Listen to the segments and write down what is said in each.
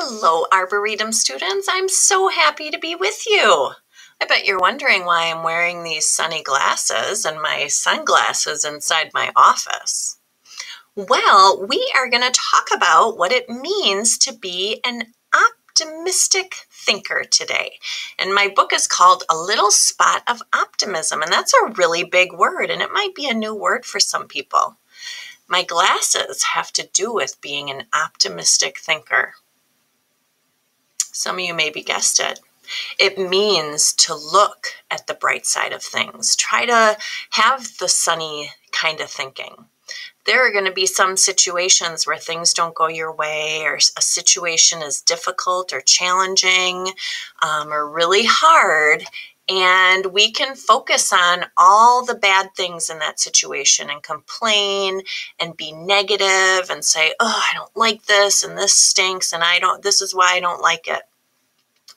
Hello, Arboretum students. I'm so happy to be with you. I bet you're wondering why I'm wearing these sunny glasses and my sunglasses inside my office. Well, we are going to talk about what it means to be an optimistic thinker today. And my book is called A Little Spot of Optimism, and that's a really big word, and it might be a new word for some people. My glasses have to do with being an optimistic thinker. Some of you maybe guessed it. It means to look at the bright side of things. Try to have the sunny kind of thinking. There are going to be some situations where things don't go your way, or a situation is difficult or challenging um, or really hard. And we can focus on all the bad things in that situation and complain and be negative and say, oh, I don't like this and this stinks and I don't, this is why I don't like it.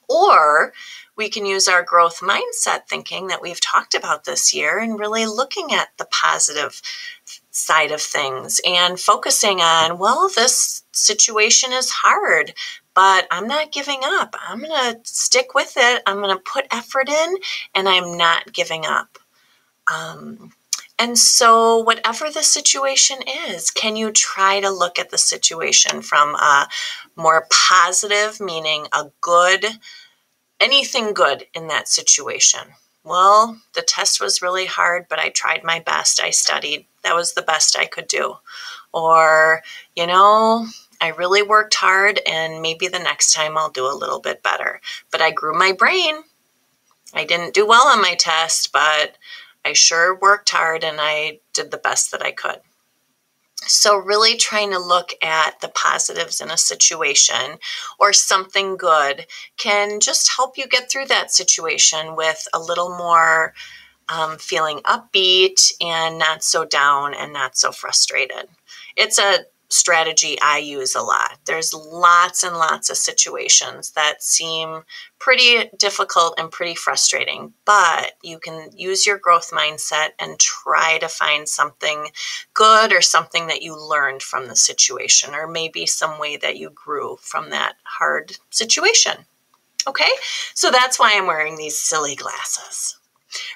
Or we can use our growth mindset thinking that we've talked about this year and really looking at the positive side of things and focusing on, well, this situation is hard, but I'm not giving up. I'm going to stick with it. I'm going to put effort in and I'm not giving up. Um, and so, whatever the situation is, can you try to look at the situation from a more positive, meaning a good, anything good in that situation? Well, the test was really hard, but I tried my best. I studied. That was the best I could do. Or, you know, I really worked hard and maybe the next time I'll do a little bit better. But I grew my brain. I didn't do well on my test, but I sure worked hard and I did the best that I could. So, really trying to look at the positives in a situation or something good can just help you get through that situation with a little more um, feeling upbeat and not so down and not so frustrated. It's a strategy I use a lot. There's lots and lots of situations that seem pretty difficult and pretty frustrating, but you can use your growth mindset and try to find something good or something that you learned from the situation, or maybe some way that you grew from that hard situation. Okay, so that's why I'm wearing these silly glasses.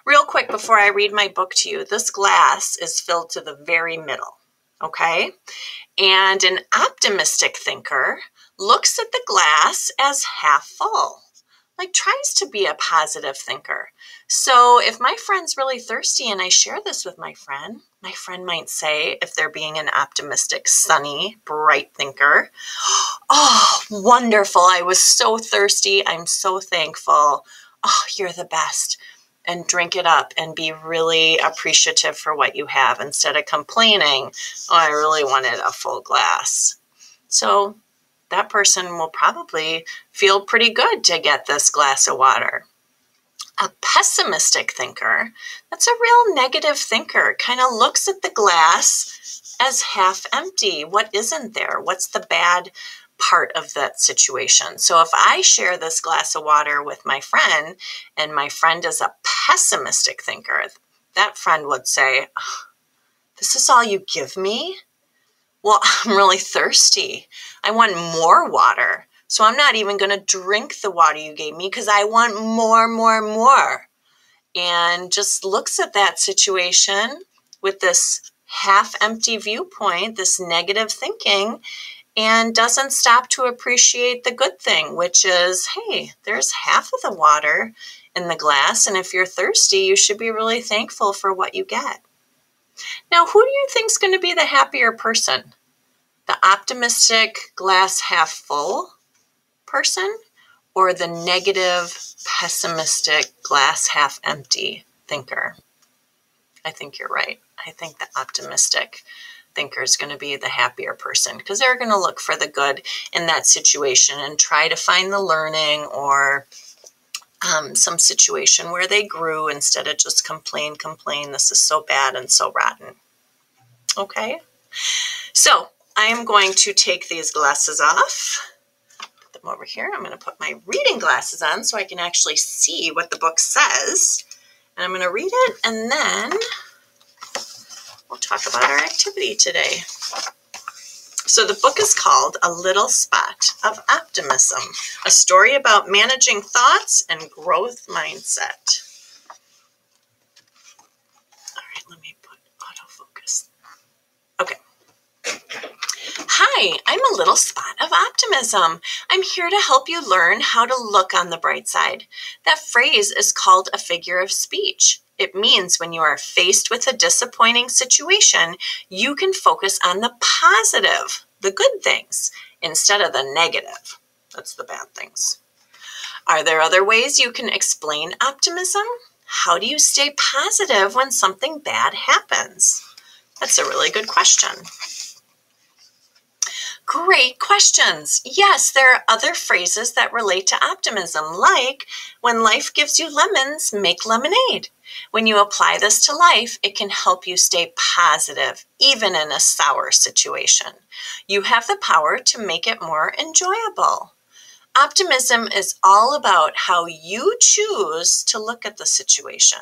Real quick before I read my book to you, this glass is filled to the very middle. Okay, and an optimistic thinker looks at the glass as half full, like tries to be a positive thinker. So if my friend's really thirsty and I share this with my friend, my friend might say, if they're being an optimistic, sunny, bright thinker, Oh, wonderful. I was so thirsty. I'm so thankful. Oh, you're the best and drink it up and be really appreciative for what you have instead of complaining, oh, I really wanted a full glass. So that person will probably feel pretty good to get this glass of water. A pessimistic thinker, that's a real negative thinker, kind of looks at the glass as half empty. What isn't there? What's the bad part of that situation. So if I share this glass of water with my friend and my friend is a pessimistic thinker, that friend would say, This is all you give me? Well, I'm really thirsty. I want more water. So I'm not even going to drink the water you gave me because I want more, more, more. And just looks at that situation with this half empty viewpoint, this negative thinking, and doesn't stop to appreciate the good thing, which is hey, there's half of the water in the glass, and if you're thirsty, you should be really thankful for what you get. Now, who do you think is going to be the happier person? The optimistic, glass half full person, or the negative, pessimistic, glass half empty thinker? I think you're right. I think the optimistic thinker is going to be the happier person because they're going to look for the good in that situation and try to find the learning or um, some situation where they grew instead of just complain, complain, this is so bad and so rotten. Okay, so I am going to take these glasses off. Put them over here. I'm going to put my reading glasses on so I can actually see what the book says. And I'm going to read it and then we'll talk about our activity today. So the book is called A Little Spot of Optimism, a story about managing thoughts and growth mindset. All right, let me put autofocus. Okay. Hi, I'm a little spot of optimism. I'm here to help you learn how to look on the bright side. That phrase is called a figure of speech. It means when you are faced with a disappointing situation, you can focus on the positive, the good things, instead of the negative. That's the bad things. Are there other ways you can explain optimism? How do you stay positive when something bad happens? That's a really good question. Great questions. Yes, there are other phrases that relate to optimism, like when life gives you lemons, make lemonade. When you apply this to life, it can help you stay positive, even in a sour situation. You have the power to make it more enjoyable. Optimism is all about how you choose to look at the situation.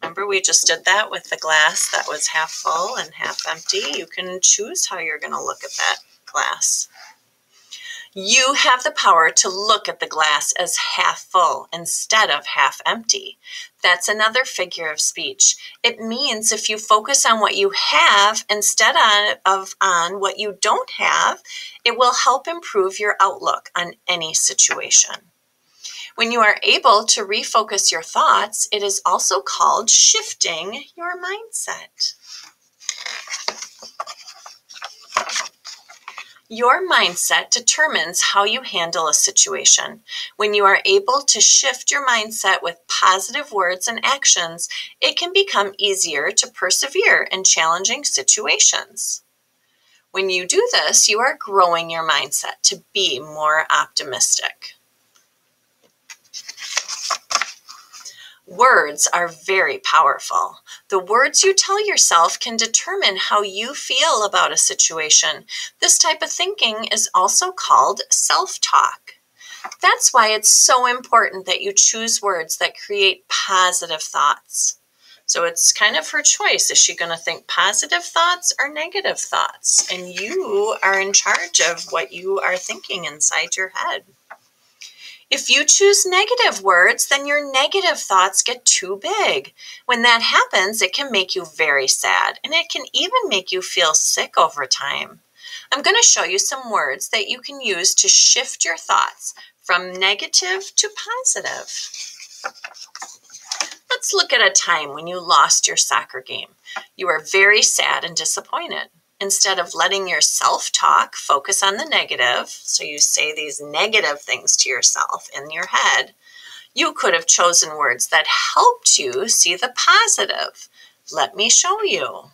Remember, we just did that with the glass that was half full and half empty. You can choose how you're going to look at that glass. You have the power to look at the glass as half full instead of half empty. That's another figure of speech. It means if you focus on what you have instead of on what you don't have, it will help improve your outlook on any situation. When you are able to refocus your thoughts, it is also called shifting your mindset. Your mindset determines how you handle a situation. When you are able to shift your mindset with positive words and actions, it can become easier to persevere in challenging situations. When you do this, you are growing your mindset to be more optimistic. Words are very powerful. The words you tell yourself can determine how you feel about a situation. This type of thinking is also called self talk. That's why it's so important that you choose words that create positive thoughts. So it's kind of her choice. Is she going to think positive thoughts or negative thoughts? And you are in charge of what you are thinking inside your head. If you choose negative words, then your negative thoughts get too big. When that happens, it can make you very sad and it can even make you feel sick over time. I'm going to show you some words that you can use to shift your thoughts from negative to positive. Let's look at a time when you lost your soccer game. You were very sad and disappointed instead of letting your self talk focus on the negative, so you say these negative things to yourself in your head, you could have chosen words that helped you see the positive. Let me show you.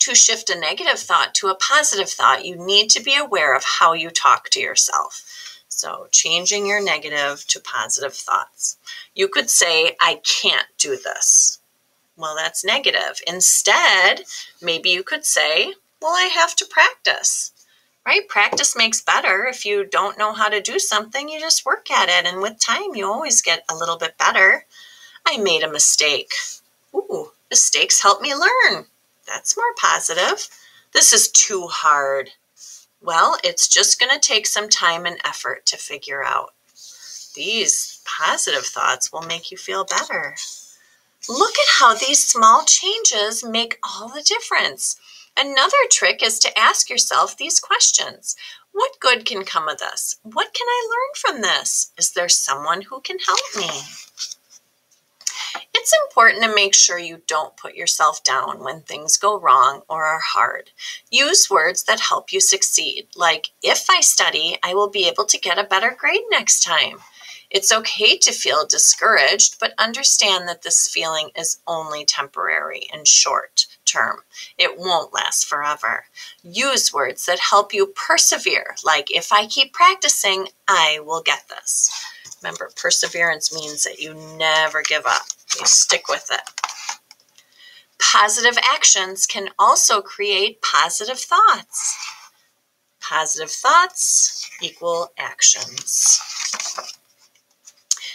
To shift a negative thought to a positive thought, you need to be aware of how you talk to yourself. So, changing your negative to positive thoughts. You could say, I can't do this. Well, that's negative. Instead, maybe you could say, Well, I have to practice. Right? Practice makes better. If you don't know how to do something, you just work at it. And with time, you always get a little bit better. I made a mistake. Ooh, mistakes help me learn. That's more positive. This is too hard. Well, it's just going to take some time and effort to figure out. These positive thoughts will make you feel better. Look at how these small changes make all the difference. Another trick is to ask yourself these questions What good can come of this? What can I learn from this? Is there someone who can help me? It's important to make sure you don't put yourself down when things go wrong or are hard. Use words that help you succeed, like, if I study, I will be able to get a better grade next time. It's okay to feel discouraged, but understand that this feeling is only temporary and short term. It won't last forever. Use words that help you persevere, like, if I keep practicing, I will get this. Remember, perseverance means that you never give up, you stick with it. Positive actions can also create positive thoughts. Positive thoughts equal actions.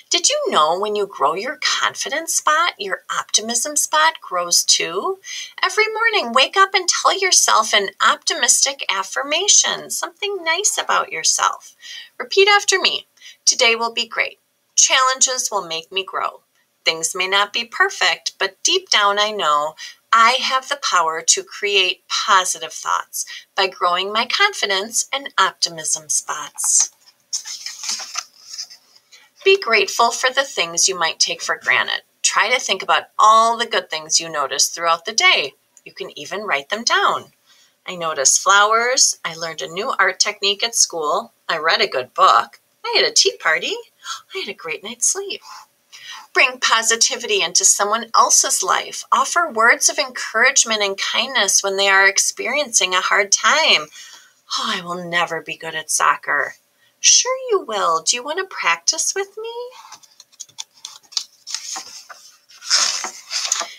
Did you know when you grow your confidence spot, your optimism spot grows too? Every morning, wake up and tell yourself an optimistic affirmation, something nice about yourself. Repeat after me Today will be great. Challenges will make me grow. Things may not be perfect, but deep down I know I have the power to create positive thoughts by growing my confidence and optimism spots. Be grateful for the things you might take for granted. Try to think about all the good things you notice throughout the day. You can even write them down. I noticed flowers. I learned a new art technique at school. I read a good book. I had a tea party. I had a great night's sleep. Bring positivity into someone else's life. Offer words of encouragement and kindness when they are experiencing a hard time. Oh, I will never be good at soccer. Sure, you will. Do you want to practice with me?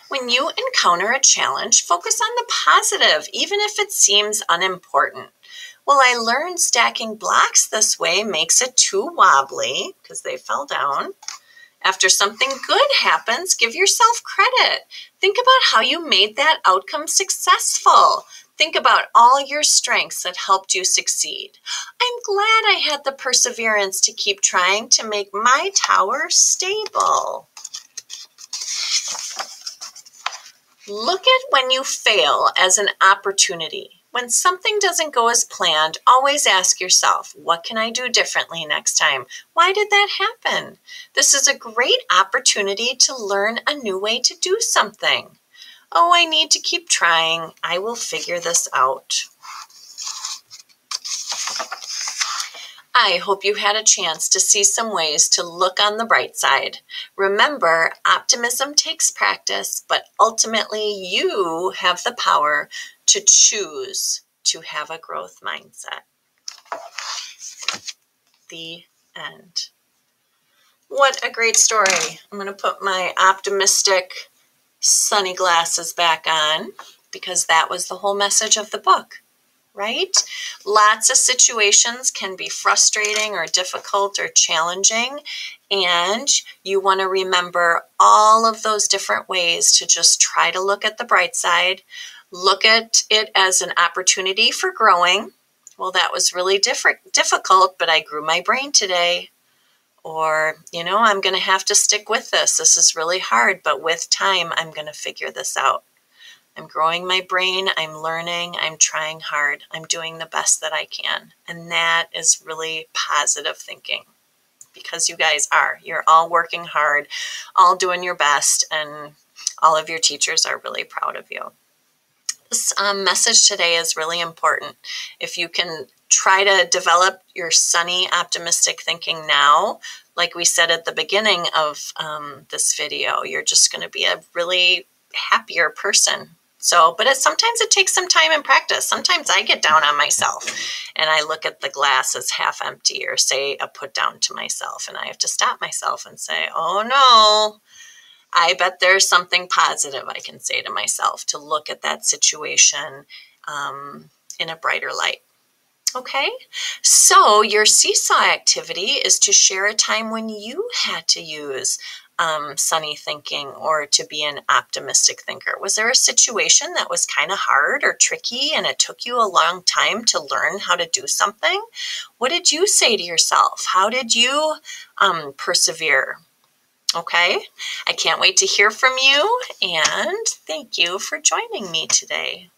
When you encounter a challenge, focus on the positive, even if it seems unimportant. Well, I learned stacking blocks this way makes it too wobbly because they fell down. After something good happens, give yourself credit. Think about how you made that outcome successful. Think about all your strengths that helped you succeed. I'm glad I had the perseverance to keep trying to make my tower stable. Look at when you fail as an opportunity. When something doesn't go as planned, always ask yourself, what can I do differently next time? Why did that happen? This is a great opportunity to learn a new way to do something. Oh, I need to keep trying. I will figure this out. I hope you had a chance to see some ways to look on the bright side. Remember, optimism takes practice, but ultimately you have the power to choose to have a growth mindset. The end. What a great story. I'm going to put my optimistic sunny glasses back on because that was the whole message of the book right? Lots of situations can be frustrating or difficult or challenging, and you want to remember all of those different ways to just try to look at the bright side, look at it as an opportunity for growing. Well, that was really different, difficult, but I grew my brain today. Or, you know, I'm going to have to stick with this. This is really hard, but with time, I'm going to figure this out. I'm growing my brain, I'm learning, I'm trying hard, I'm doing the best that I can. And that is really positive thinking because you guys are. You're all working hard, all doing your best, and all of your teachers are really proud of you. This um, message today is really important. If you can try to develop your sunny, optimistic thinking now, like we said at the beginning of um, this video, you're just going to be a really happier person so, but it, sometimes it takes some time and practice. Sometimes I get down on myself and I look at the glass as half empty or say a put down to myself and I have to stop myself and say, oh no, I bet there's something positive I can say to myself to look at that situation um, in a brighter light. Okay, so your seesaw activity is to share a time when you had to use um, sunny thinking or to be an optimistic thinker? Was there a situation that was kind of hard or tricky and it took you a long time to learn how to do something? What did you say to yourself? How did you um, persevere? Okay, I can't wait to hear from you and thank you for joining me today.